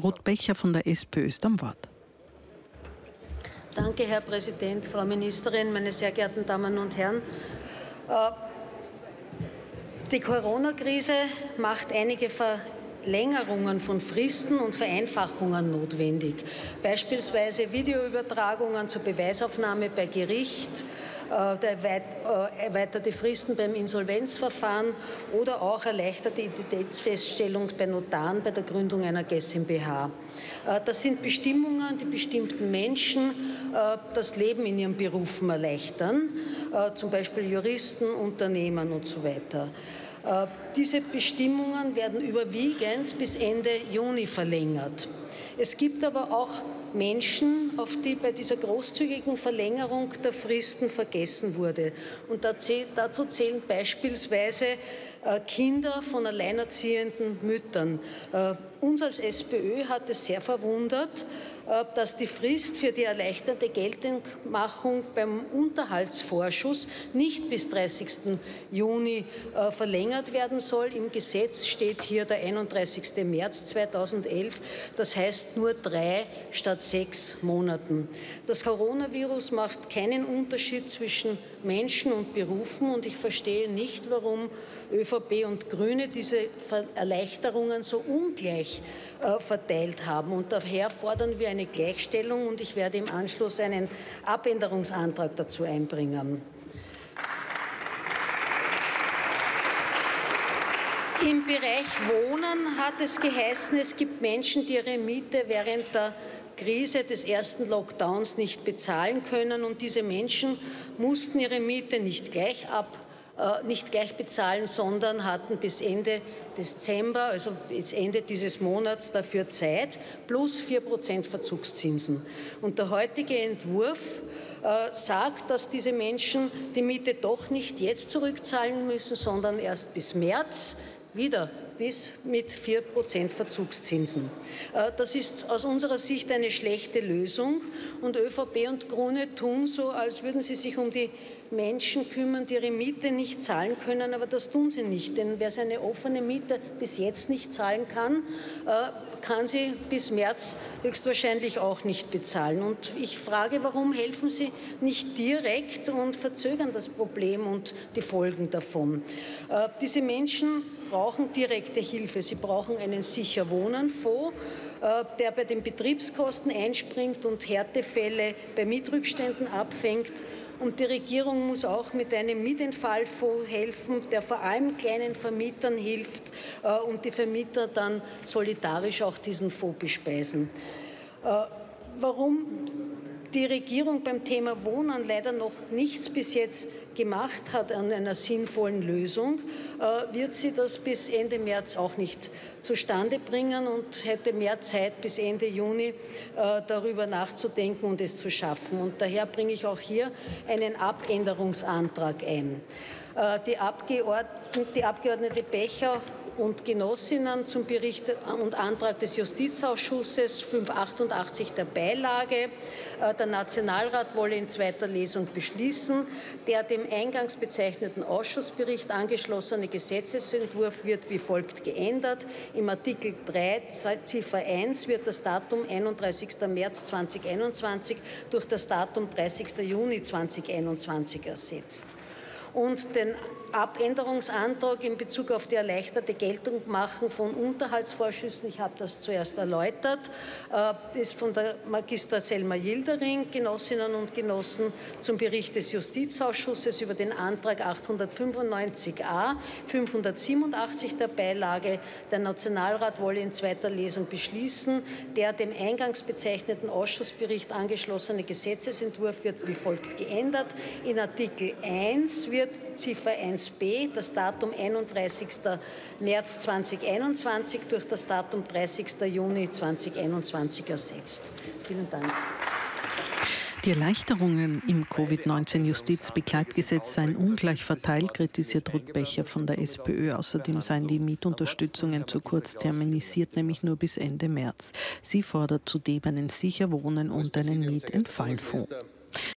Ruth Becher von der SPÖ ist am Wort. Danke, Herr Präsident, Frau Ministerin, meine sehr geehrten Damen und Herren. Äh, die Corona-Krise macht einige Verlängerungen von Fristen und Vereinfachungen notwendig. Beispielsweise Videoübertragungen zur Beweisaufnahme bei Gericht, äh, äh, erweiterte Fristen beim Insolvenzverfahren oder auch erleichterte Identitätsfeststellung bei Notaren bei der Gründung einer GmbH. Äh, das sind Bestimmungen, die bestimmten Menschen das Leben in ihren Berufen erleichtern, zum Beispiel Juristen, Unternehmen und so weiter. Diese Bestimmungen werden überwiegend bis Ende Juni verlängert. Es gibt aber auch Menschen, auf die bei dieser großzügigen Verlängerung der Fristen vergessen wurde. Und dazu zählen beispielsweise äh, Kinder von alleinerziehenden Müttern. Äh, uns als SPÖ hat es sehr verwundert, äh, dass die Frist für die erleichterte Geltendmachung beim Unterhaltsvorschuss nicht bis 30. Juni verlängert werden soll. Im Gesetz steht hier der 31. März 2011. Das heißt nur drei statt sechs Monaten. Das Coronavirus macht keinen Unterschied zwischen Menschen und Berufen und ich verstehe nicht, warum ÖVP und Grüne diese Erleichterungen so ungleich äh, verteilt haben. Und daher fordern wir eine Gleichstellung und ich werde im Anschluss einen Abänderungsantrag dazu einbringen. Im Bereich Wohnen hat es geheißen, es gibt Menschen, die ihre Miete während der Krise des ersten Lockdowns nicht bezahlen können und diese Menschen mussten ihre Miete nicht gleich ab äh, nicht gleich bezahlen, sondern hatten bis Ende Dezember, also bis Ende dieses Monats dafür Zeit, plus 4% Verzugszinsen. Und der heutige Entwurf äh, sagt, dass diese Menschen die Miete doch nicht jetzt zurückzahlen müssen, sondern erst bis März wieder bis mit 4% Verzugszinsen. Äh, das ist aus unserer Sicht eine schlechte Lösung und ÖVP und Grüne tun so, als würden sie sich um die Menschen kümmern, die ihre Miete nicht zahlen können, aber das tun sie nicht. Denn wer seine offene Miete bis jetzt nicht zahlen kann, äh, kann sie bis März höchstwahrscheinlich auch nicht bezahlen. Und ich frage, warum helfen Sie nicht direkt und verzögern das Problem und die Folgen davon? Äh, diese Menschen brauchen direkte Hilfe. Sie brauchen einen sicher Wohnen Fonds äh, der bei den Betriebskosten einspringt und Härtefälle bei Mietrückständen abfängt. Und die Regierung muss auch mit einem Mietentfallfonds helfen, der vor allem kleinen Vermietern hilft äh, und die Vermieter dann solidarisch auch diesen Fonds bespeisen. Äh, warum die Regierung beim Thema Wohnen leider noch nichts bis jetzt gemacht hat an einer sinnvollen Lösung, äh, wird sie das bis Ende März auch nicht zustande bringen und hätte mehr Zeit bis Ende Juni äh, darüber nachzudenken und es zu schaffen. Und daher bringe ich auch hier einen Abänderungsantrag ein. Äh, die, Abgeordnete, die Abgeordnete Becher und Genossinnen zum Bericht und Antrag des Justizausschusses 588 der Beilage. Äh, der Nationalrat wolle in zweiter Lesung beschließen. Der dem eingangs bezeichneten Ausschussbericht angeschlossene Gesetzesentwurf wird wie folgt geändert. Im Artikel 3 Ziffer 1 wird das Datum 31. März 2021 durch das Datum 30. Juni 2021 ersetzt und den Abänderungsantrag in Bezug auf die erleichterte Geltungmachung von Unterhaltsvorschüssen, ich habe das zuerst erläutert, äh, ist von der Magister Selma Jildering, Genossinnen und Genossen, zum Bericht des Justizausschusses über den Antrag 895a, 587 der Beilage. Der Nationalrat wolle in zweiter Lesung beschließen. Der dem eingangs bezeichneten Ausschussbericht angeschlossene Gesetzesentwurf wird wie folgt geändert. In Artikel 1 wird Ziffer 1b das Datum 31. März 2021 durch das Datum 30. Juni 2021 ersetzt. Vielen Dank. Die Erleichterungen im Covid-19-Justizbegleitgesetz seien ungleich verteilt, kritisiert Ruth Becher von der SPÖ. Außerdem seien die Mietunterstützungen zu kurz terminisiert, nämlich nur bis Ende März. Sie fordert zudem einen sicher Wohnen und einen Mietentfallfonds.